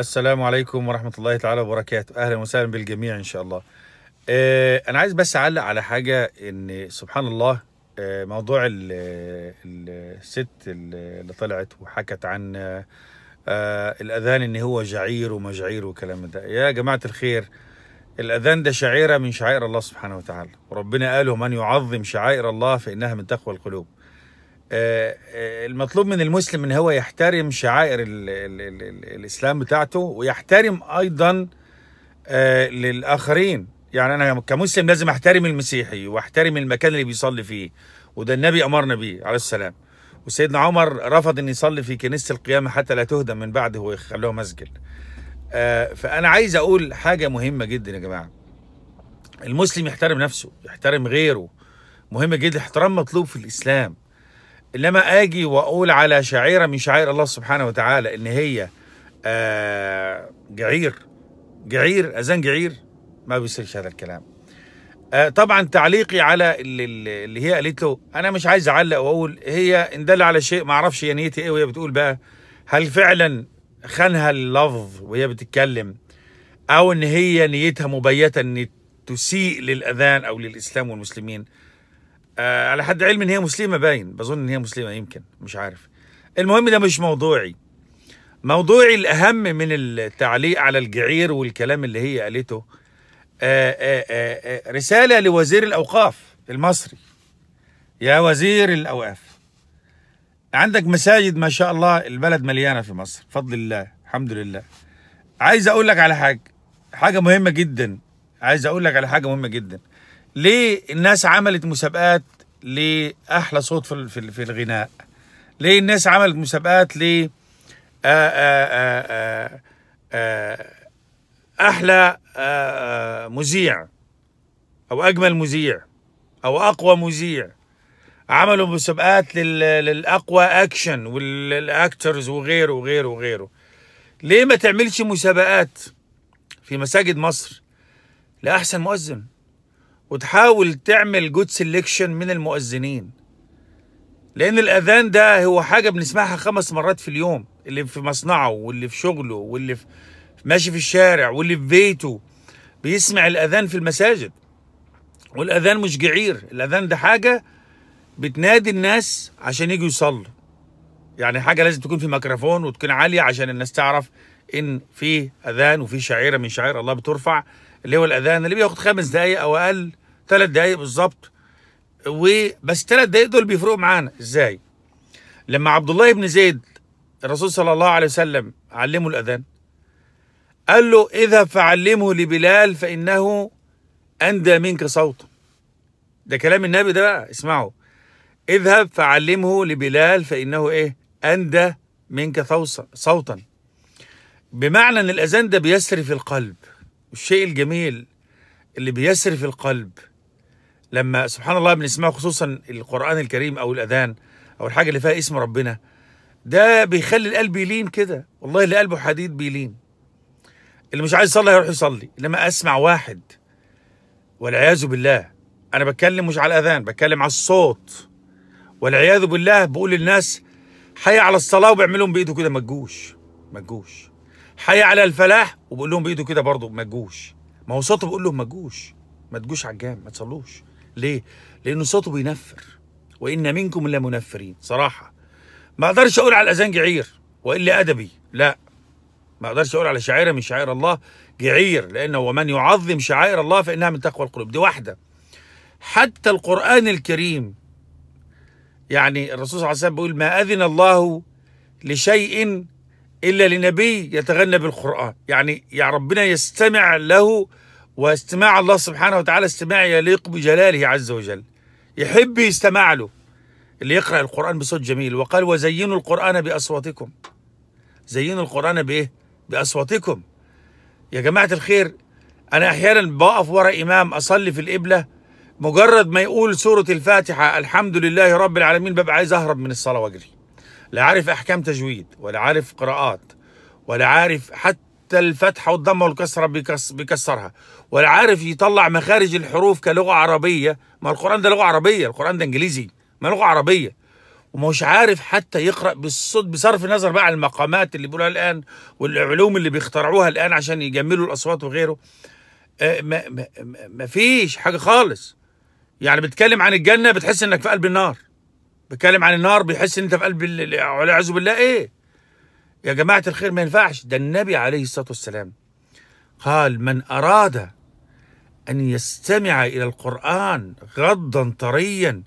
السلام عليكم ورحمة الله تعالى وبركاته. أهلا وسهلا بالجميع إن شاء الله. آه أنا عايز بس أعلق على حاجة إن سبحان الله آه موضوع ال- ال- الست اللي طلعت وحكت عن آه الأذان إن هو جعير ومجعير وكلام ده. يا جماعة الخير الأذان ده شعيرة من شعائر الله سبحانه وتعالى. وربنا قال من يعظم شعائر الله فإنها من تقوى القلوب. المطلوب من المسلم إن هو يحترم شعائر ال ال ال ال الإسلام بتاعته ويحترم أيضا آه، للآخرين. يعني أنا كمسلم لازم أحترم المسيحي وأحترم المكان اللي بيصلي فيه وده النبي امرنا بيه عليه السلام. وسيدنا عمر رفض إن يصلي في كنيسة القيامة حتى لا تهدم من بعده ويخلوها مسجد. آه، فأنا عايز أقول حاجة مهمة جدا يا جماعة. المسلم يحترم نفسه يحترم غيره. مهم جدا احترام مطلوب في الإسلام. إنما آجي وأقول على شعيرة من شعائر الله سبحانه وتعالى إن هي آه جعير. جعير أذان جعير؟ ما بيصيرش هذا الكلام. آه طبعا تعليقي على اللي, اللي هي قالت له أنا مش عايز أعلق وأقول هي إن دل على شيء ما أعرفش هي نيتي إيه وهي بتقول بقى هل فعلا خانها اللفظ وهي بتتكلم أو إن هي نيتها مبيتة إن تسيء للأذان أو للإسلام والمسلمين؟ آه على حد علمي إن هي مسلمة باين. بظن إن هي مسلمة يمكن. مش عارف. المهم ده مش موضوعي. موضوعي الأهم من التعليق على الجعير والكلام اللي هي قالته آه آه آه آه رسالة لوزير الأوقاف المصري. يا وزير الأوقاف عندك مساجد ما شاء الله البلد مليانة في مصر. بفضل الله الحمد لله. عايز أقول لك على حاجة حاجة مهمة جدا. عايز أقول لك على حاجة مهمة جدا. ليه الناس عملت مسابقات لأحلى صوت في في الغناء. ليه الناس عملت مسابقات ل آه، آه، آه، أحلى مذيع أو أجمل مذيع أو أقوى مذيع. عملوا مسابقات لل- للأقوى أكشن والأكترز وغيره وغيره وغيره. ليه ما تعملش مسابقات في مساجد مصر لأحسن مؤذن؟ وتحاول تعمل good selection من المؤذنين. لأن الأذان ده هو حاجة بنسمعها خمس مرات في اليوم اللي في مصنعه واللي في شغله واللي في ماشي في الشارع واللي في بيته. بيسمع الأذان في المساجد. والأذان مش جعير الأذان ده حاجة بتنادي الناس عشان يجوا يصلوا. يعني حاجة لازم تكون في ميكروفون وتكون عالية عشان الناس تعرف إن في أذان وفي شعيرة من شعائر الله بترفع اللي هو الأذان اللي بياخد خمس دقائق أو أقل. ثلاث دقائق بالظبط. وبس ثلاث دقائق دول بيفرقوا معانا. إزاي؟ لما عبد الله بن زيد الرسول صلى الله عليه وسلم علمه الأذان قال له اذهب فعلمه لبلال فإنه أندى منك صوتا. ده كلام النبي ده بقى اسمعوا. اذهب فعلمه لبلال فإنه إيه؟ أندى منك صوتا. بمعنى إن الأذان ده بيسري في القلب. الشيء الجميل اللي بيسري في القلب لما سبحان الله بنسمعه خصوصا القرآن الكريم أو الأذان أو الحاجة اللي فيها اسم ربنا ده بيخلي القلب يلين كده. والله اللي قلبه حديد بيلين. اللي مش عايز يصلي هيروح يصلي لما أسمع واحد. والعياذ بالله أنا بتكلم مش على الأذان بتكلم على الصوت. والعياذ بالله بقول للناس حي على الصلاة وبيعملهم بإيده كده ما تجوش ما تجوش. حي على الفلاح وبقول لهم بإيده كده برضه ما تجوش. ما هو صوته بقول لهم ما تجوش ما تجوش على الجام ما تصلوش. ليه؟ لأنه صوته بينفر وإن منكم لمنفرين صراحة. ما أقدرش أقول على الأذان جعير وإلا أدبي لا. ما أقدرش أقول على شعيرة من شعائر الله جعير لأنه ومن يعظم شعائر الله فإنها من تقوى القلوب. دي واحدة. حتى القرآن الكريم يعني الرسول صلى الله عليه وسلم بيقول ما أذن الله لشيء إلا لنبي يتغنى بالقرآن. يعني يا ربنا يستمع له واستماع الله سبحانه وتعالى استماع يليق بجلاله عز وجل. يحب يستمع له. اللي يقرأ القرآن بصوت جميل. وقال وزينوا القرآن بأصواتكم. زينوا القرآن بإيه؟ بأصواتكم. يا جماعة الخير أنا أحيانا بقف ورا إمام أصلي في القبلة مجرد ما يقول سورة الفاتحة الحمد لله رب العالمين ببقى عايز أهرب من الصلاة وأجري. لا عارف أحكام تجويد ولا عارف قراءات ولا عارف حتى الفتحة والضمة والكسرة بيكس بيكسرها. ولا عارف يطلع مخارج الحروف كلغة عربية. ما القرآن ده لغة عربية القرآن ده إنجليزي ما لغة عربية. ومش عارف حتى يقرأ بالصوت بصرف النظر بقى عن المقامات اللي بيقولوها الآن والعلوم اللي بيخترعوها الآن عشان يجملوا الأصوات وغيره. آه، ما, ما, ما- فيش حاجة خالص. يعني بتكلم عن الجنة بتحس إنك في قلب النار. بتكلم عن النار بيحس إن أنت في قلب ال- والعياذ بالله إيه؟ يا جماعة الخير ما ينفعش. ده النبي عليه الصلاة والسلام قال من أراد أن يستمع إلى القرآن غضا طريا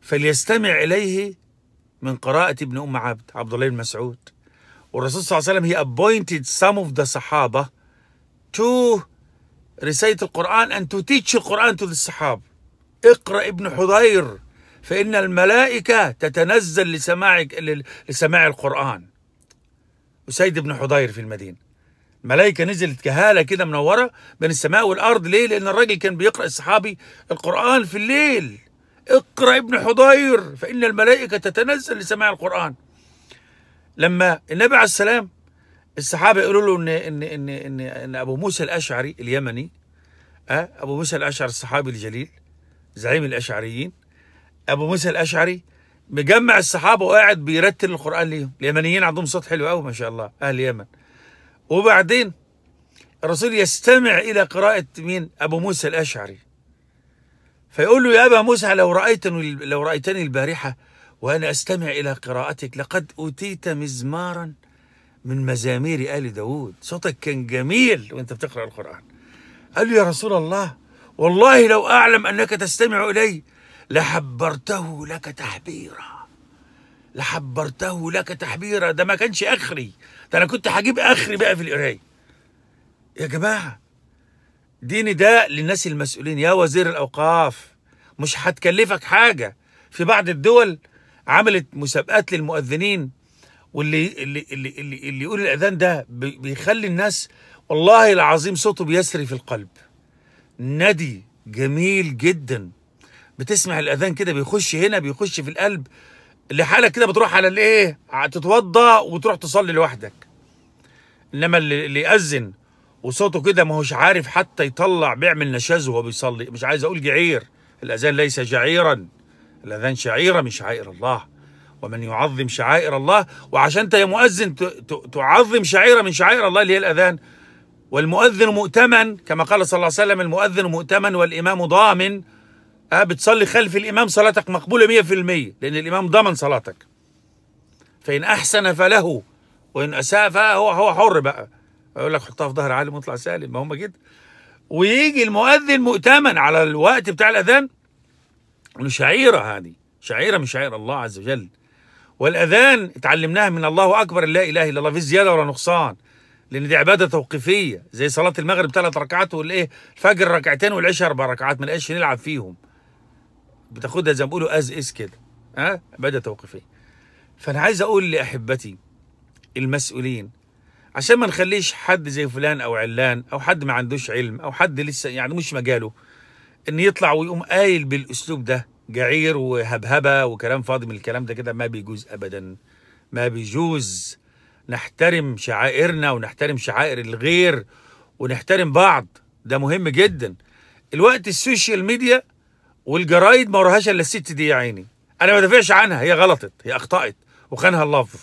فليستمع إليه من قراءة ابن أم عبد عبد الله بن مسعود. والرسول صلى الله عليه وسلم he appointed some of the صحابة to recite القرآن and to teach القرآن to the الصحابة اقرأ ابن حضير فإن الملائكة تتنزل لسماع لسماع القرآن. وسيد ابن حضير في المدينة. ملائكة نزلت كهالة كده منورة بين السماء والأرض. ليه؟ لأن الراجل كان بيقرأ الصحابي القرآن في الليل. اقرأ ابن حضير فإن الملائكة تتنزل لسماع القرآن. لما النبي عليه السلام الصحابة يقولوا له إن إن إن إن, إن أبو موسى الأشعري اليمني أه أبو موسى الأشعري الصحابي الجليل زعيم الأشعريين أبو موسى الأشعري مجمع الصحابة وقاعد بيرتل القرآن ليهم. اليمنيين عندهم صوت حلو قوي ما شاء الله أهل اليمن. وبعدين الرسول يستمع إلى قراءة مين؟ أبو موسى الأشعري. فيقول له يا أبا موسى لو رأيتني لو رأيتني البارحة وأنا أستمع إلى قراءتك لقد أوتيت مزمارا من مزامير آل داود. صوتك كان جميل وأنت بتقرأ القرآن. قال له يا رسول الله والله لو أعلم أنك تستمع إلي لحبرته لك تحبيرا. لحبرته لك تحبيرا. ده ما كانش آخري. ده أنا كنت هجيب آخري بقى في القراية. يا جماعة دي نداء للناس المسؤولين. يا وزير الأوقاف مش هتكلفك حاجة. في بعض الدول عملت مسابقات للمؤذنين واللي اللي اللي اللي, اللي يقول الأذان ده بي- بيخلي الناس والله العظيم صوته بيسري في القلب. ندي جميل جدا. بتسمع الأذان كده بيخش هنا بيخش في القلب لحالك كده بتروح على الإيه تتوضى وتروح تصلي لوحدك. إنما اللي يأذن وصوته كده ما هوش عارف حتى يطلع بيعمل نشاز وهو بيصلي مش عايز أقول جعير. الأذان ليس جعيرا. الأذان شعيرة من شعائر الله. ومن يعظم شعائر الله وعشان أنت يا مؤذن تعظم شعيرة من شعائر الله اللي هي الأذان. والمؤذن مؤتمن كما قال صلى الله عليه وسلم المؤذن مؤتمن والإمام ضامن. أه بتصلي خلف الإمام صلاتك مقبولة 100% لأن الإمام ضمن صلاتك. فإن أحسن فله وإن أساء فهو هو حر بقى. يقول لك حطها في ظهر عالم واطلع سالم ما هم كده. ويجي المؤذن مؤتمن على الوقت بتاع الأذان شعيرة هذه. شعيرة من شعائر الله عز وجل. والأذان اتعلمناها من الله أكبر لا إله إلا الله في زيادة ولا نقصان. لأن دي عبادة توقيفية زي صلاة المغرب ثلاث ركعات والإيه الفجر ركعتين والعشاء أربع ركعات ما نلعب فيهم. بتاخدها زي ما بيقولوا as is كده. ها؟ عباده توقيفيه فأنا عايز أقول لأحبتي المسؤولين عشان ما نخليش حد زي فلان أو علان أو حد ما عندوش علم أو حد لسه يعني مش مجاله إن يطلع ويقوم قايل بالأسلوب ده جعير وهبهبة وكلام فاضي من الكلام ده كده ما بيجوز ابدا. ما بيجوز. نحترم شعائرنا ونحترم شعائر الغير ونحترم بعض. ده مهم جدا. الوقت ال social media والجرايد ما وراهاش إلا الست دي يا عيني. أنا ما دافعش عنها هي غلطت هي أخطأت وخانها اللفظ.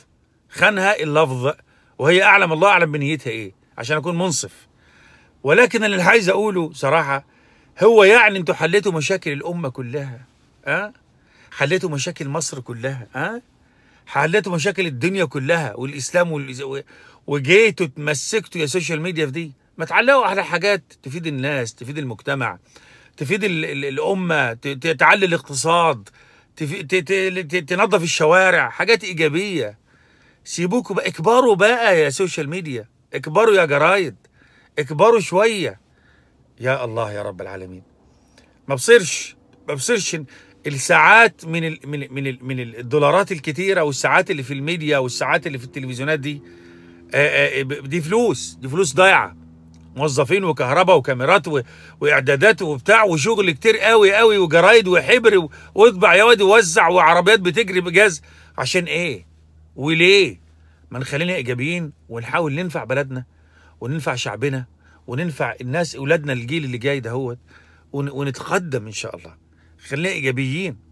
خانها اللفظ وهي أعلم الله أعلم بنيتها إيه؟ عشان أكون منصف. ولكن اللي عايز أقوله صراحة هو يعني أنتوا حليتوا مشاكل الأمة كلها ها؟ حليتوا مشاكل مصر كلها ها؟ حليتوا مشاكل الدنيا كلها والإسلام وجيتوا تمسكتوا يا social media في دي. ما تعلقوا على حاجات تفيد الناس تفيد المجتمع. تفيد ال... ال... الأمة تعلي الاقتصاد. تنظف الشوارع حاجات إيجابية. سيبوكوا بقى اكبروا بقى يا social media اكبروا يا جرايد اكبروا شوية. يا الله يا رب العالمين. ما بصيرش ما بصيرش الساعات من ال من ال من ال من الدولارات الكتيرة والساعات اللي في الميديا والساعات اللي في التلفزيونات دي دي فلوس دي فلوس ضايعة. موظفين وكهرباء وكاميرات و- وإعدادات وبتاع وشغل كتير قوي قوي وجرايد وحبر و- وأطبع يا واد ووزع وعربيات بتجري بجاز عشان إيه؟ وليه؟ ما نخلينا إيجابيين ونحاول ننفع بلدنا وننفع شعبنا وننفع الناس اولادنا الجيل اللي جاي دهوت ون- ونتقدم إن شاء الله. خلينا إيجابيين.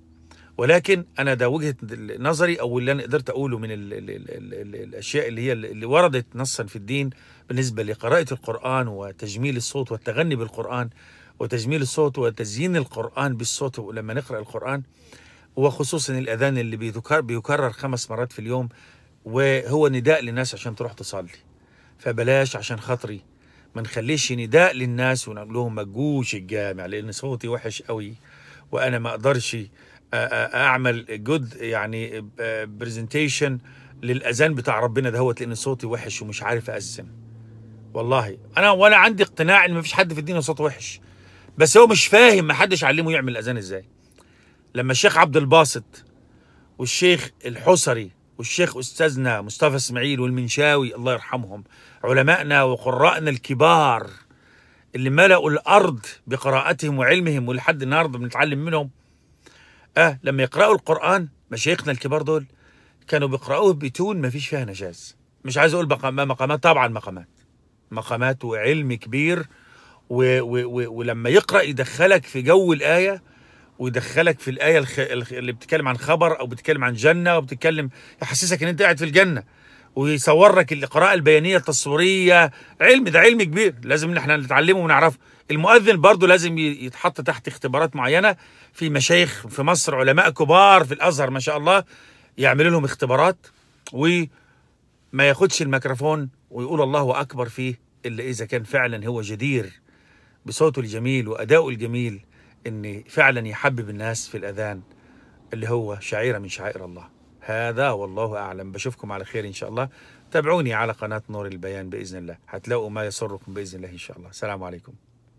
ولكن أنا ده وجهة نظري أو اللي أنا قدرت أقوله من ال ال ال ال ال الأشياء اللي هي اللي وردت نصا في الدين بالنسبة لقراءة القرآن وتجميل الصوت والتغني بالقرآن وتجميل الصوت وتزيين القرآن بالصوت لما نقرأ القرآن وخصوصا الأذان اللي بيذكر بيكرر خمس مرات في اليوم وهو نداء للناس عشان تروح تصلي. فبلاش عشان خاطري. ما نخليش نداء للناس ونقول لهم ما تجوش الجامع لأن صوتي وحش قوي وأنا ما أقدرش أعمل good يعني presentation للأذان بتاع ربنا دهوت لأن صوتي وحش ومش عارف اذن والله أنا وأنا عندي اقتناع إن مفيش حد في الدنيا صوته وحش. بس هو مش فاهم ما حدش علمه يعمل الأذان إزاي. لما الشيخ عبد الباسط والشيخ الحصري والشيخ أستاذنا مصطفى إسماعيل والمنشاوي الله يرحمهم علمائنا وقرائنا الكبار اللي ملأوا الأرض بقراءتهم وعلمهم ولحد النهارده بنتعلم منهم آه لما يقرأوا القرآن مشايخنا الكبار دول كانوا بيقرأوه بتون ما فيش فيها نجاز مش عايز أقول مقام- مقامات طبعا مقامات. مقامات وعلم كبير و و و ولما يقرأ يدخلك في جو الآية ويدخلك في الآية اللي بتتكلم عن خبر أو بتتكلم عن جنة أو بتتكلم يحسسك إن أنت قاعد في الجنة ويصور لك القراءة البيانية التصويرية. علم ده علم كبير لازم إن إحنا نتعلمه ونعرفه. المؤذن برضه لازم يتحط تحت اختبارات معينة. في مشايخ في مصر علماء كبار في الأزهر ما شاء الله يعملوا لهم اختبارات وما ياخدش الميكروفون ويقول الله أكبر فيه إلا إذا كان فعلا هو جدير بصوته الجميل وأدائه الجميل إن فعلا يحبب الناس في الأذان اللي هو شعيرة من شعائر الله. هذا والله أعلم. بشوفكم على خير إن شاء الله. تابعوني على قناة نور البيان بإذن الله. هتلاقوا ما يسركم بإذن الله إن شاء الله. السلام عليكم.